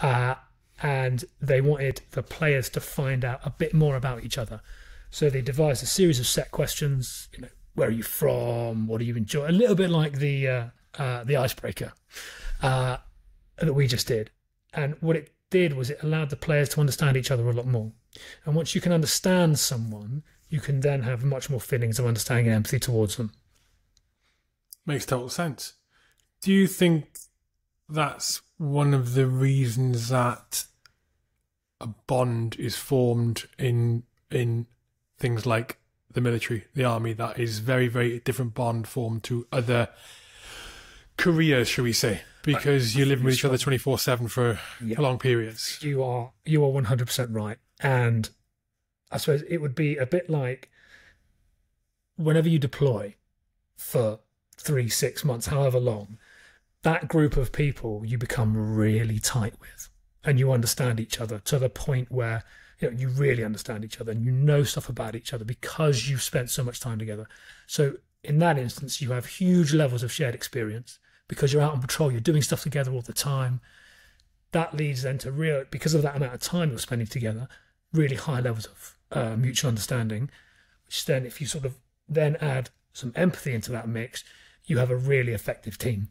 Uh, and they wanted the players to find out a bit more about each other. So they devised a series of set questions. You know, where are you from? What do you enjoy? A little bit like the uh, uh, the icebreaker uh, that we just did. And what it did was it allowed the players to understand each other a lot more. And once you can understand someone, you can then have much more feelings of understanding and empathy towards them. Makes total sense. Do you think that's one of the reasons that a bond is formed in in things like the military, the army, that is very, very different bond formed to other careers, shall we say? Because you're living with each other twenty four seven for Yeah. long periods. You are you are one hundred percent right, and I suppose it would be a bit like whenever you deploy for three, six months, however long, that group of people you become really tight with, and you understand each other to the point where you know you really understand each other and you know stuff about each other because you've spent so much time together. So in that instance, you have huge levels of shared experience because you're out on patrol, you're doing stuff together all the time that leads then to real because of that amount of time you're spending together really high levels of uh, mutual understanding which then if you sort of then add some empathy into that mix you have a really effective team